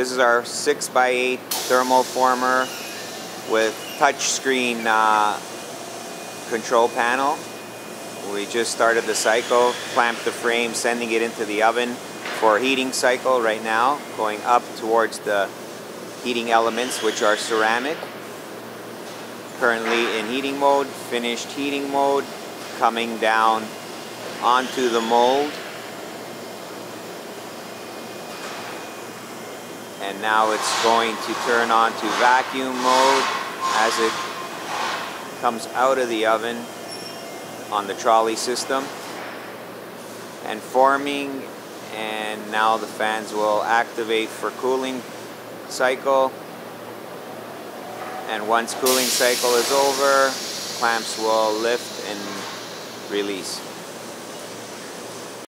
This is our 6x8 thermoformer with touchscreen uh, control panel. We just started the cycle, clamped the frame, sending it into the oven for heating cycle right now, going up towards the heating elements which are ceramic. Currently in heating mode, finished heating mode, coming down onto the mold. And now it's going to turn on to vacuum mode as it comes out of the oven on the trolley system and forming. And now the fans will activate for cooling cycle. And once cooling cycle is over clamps will lift and release